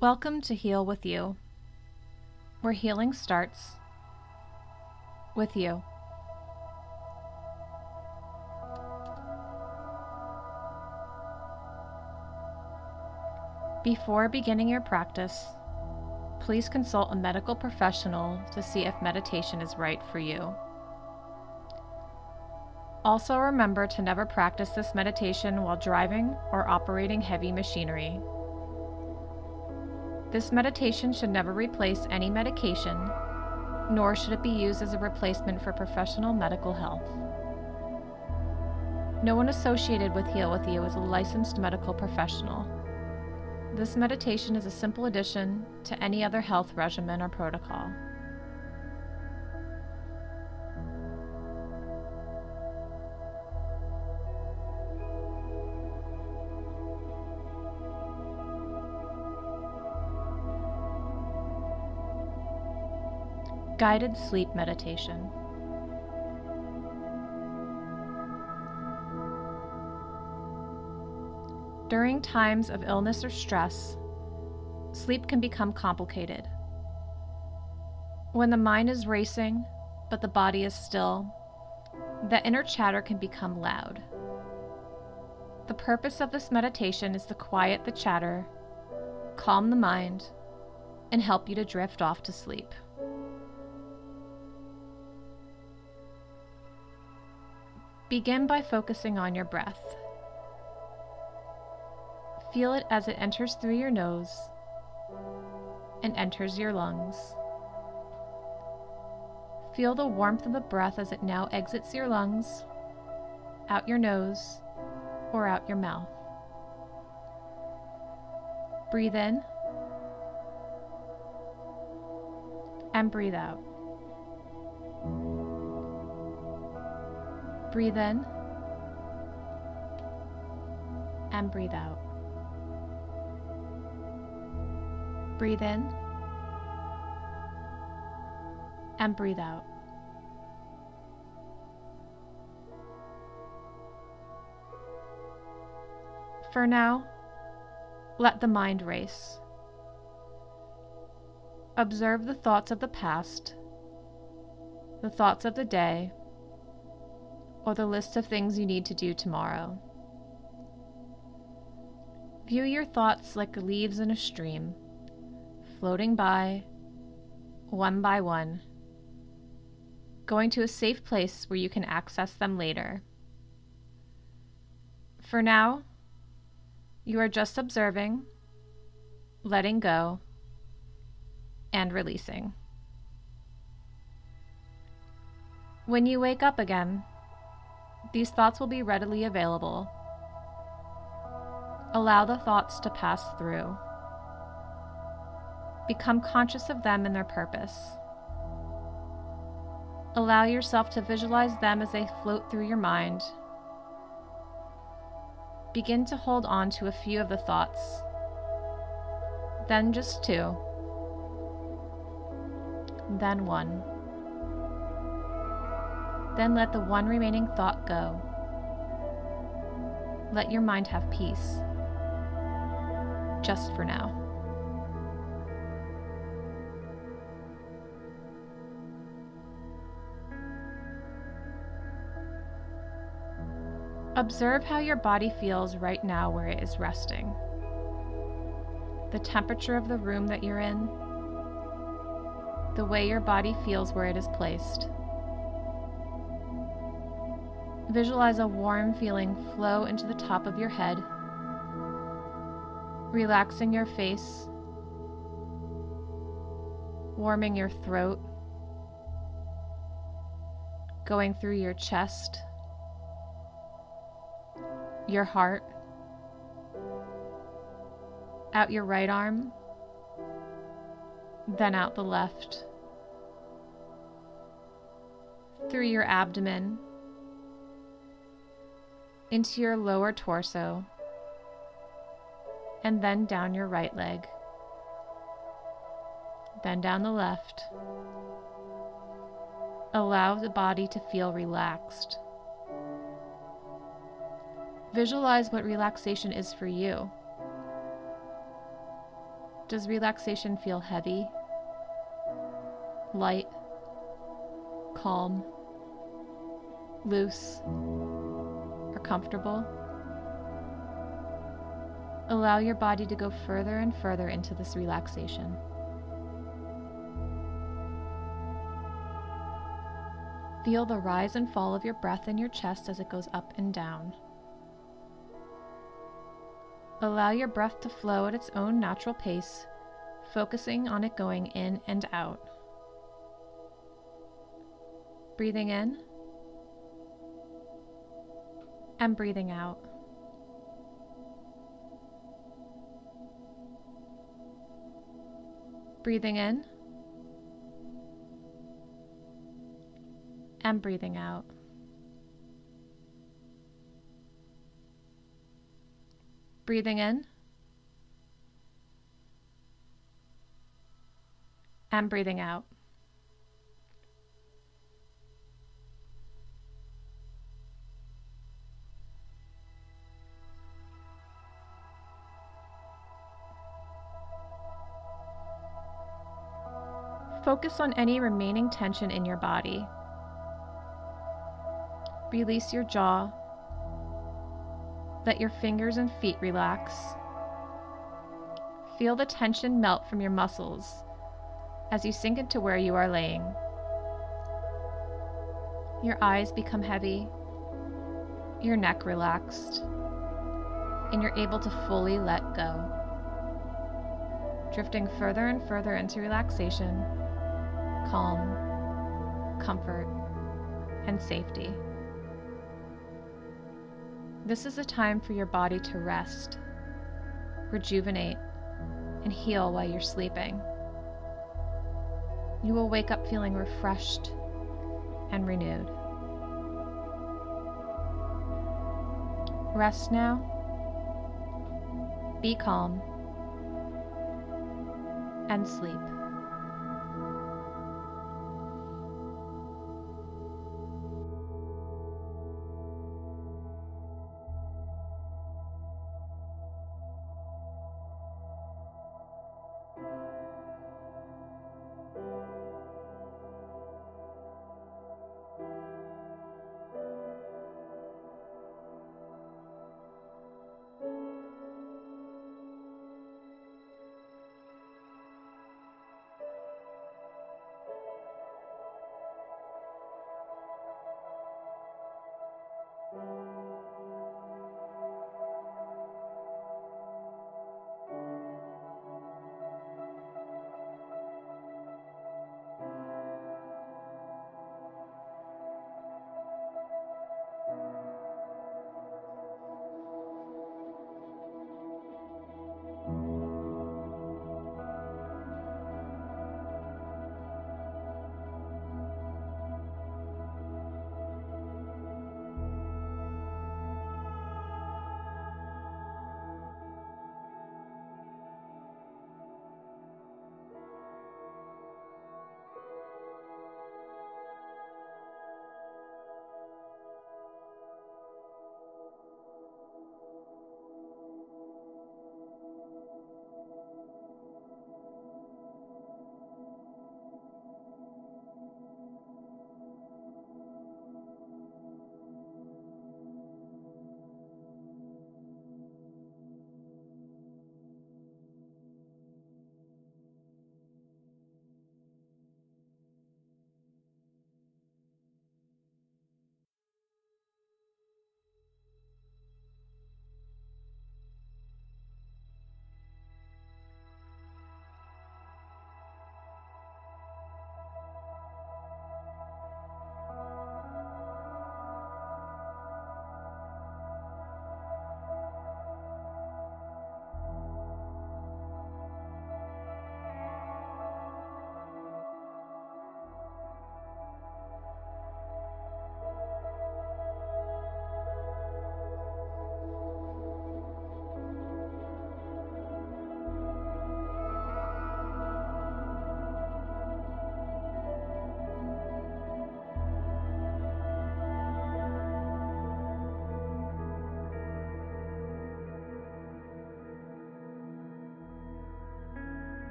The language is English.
Welcome to Heal with You, where healing starts with you. Before beginning your practice, please consult a medical professional to see if meditation is right for you. Also, remember to never practice this meditation while driving or operating heavy machinery. This meditation should never replace any medication, nor should it be used as a replacement for professional medical health. No one associated with Heal With You is a licensed medical professional. This meditation is a simple addition to any other health regimen or protocol. Guided Sleep Meditation. During times of illness or stress, sleep can become complicated. When the mind is racing, but the body is still, the inner chatter can become loud. The purpose of this meditation is to quiet the chatter, calm the mind, and help you to drift off to sleep. Begin by focusing on your breath. Feel it as it enters through your nose and enters your lungs. Feel the warmth of the breath as it now exits your lungs, out your nose, or out your mouth. Breathe in and breathe out. Breathe in and breathe out. Breathe in and breathe out. For now, let the mind race. Observe the thoughts of the past, the thoughts of the day, or the list of things you need to do tomorrow. View your thoughts like leaves in a stream, floating by, one by one, going to a safe place where you can access them later. For now, you are just observing, letting go, and releasing. When you wake up again, these thoughts will be readily available. Allow the thoughts to pass through. Become conscious of them and their purpose. Allow yourself to visualize them as they float through your mind. Begin to hold on to a few of the thoughts, then just two, then one. Then let the one remaining thought go. Let your mind have peace. Just for now. Observe how your body feels right now where it is resting. The temperature of the room that you're in, the way your body feels where it is placed. Visualize a warm feeling flow into the top of your head, relaxing your face, warming your throat, going through your chest, your heart, out your right arm, then out the left, through your abdomen into your lower torso, and then down your right leg, then down the left. Allow the body to feel relaxed. Visualize what relaxation is for you. Does relaxation feel heavy, light, calm, loose, or comfortable? Allow your body to go further and further into this relaxation. Feel the rise and fall of your breath in your chest as it goes up and down. Allow your breath to flow at its own natural pace, focusing on it going in and out. Breathing in and breathing out. Breathing in and breathing out. Breathing in and breathing out. Focus on any remaining tension in your body. Release your jaw. Let your fingers and feet relax. Feel the tension melt from your muscles as you sink into where you are laying. Your eyes become heavy, your neck relaxed, and you're able to fully let go. Drifting further and further into relaxation calm, comfort, and safety. This is a time for your body to rest, rejuvenate, and heal while you're sleeping. You will wake up feeling refreshed and renewed. Rest now. Be calm and sleep.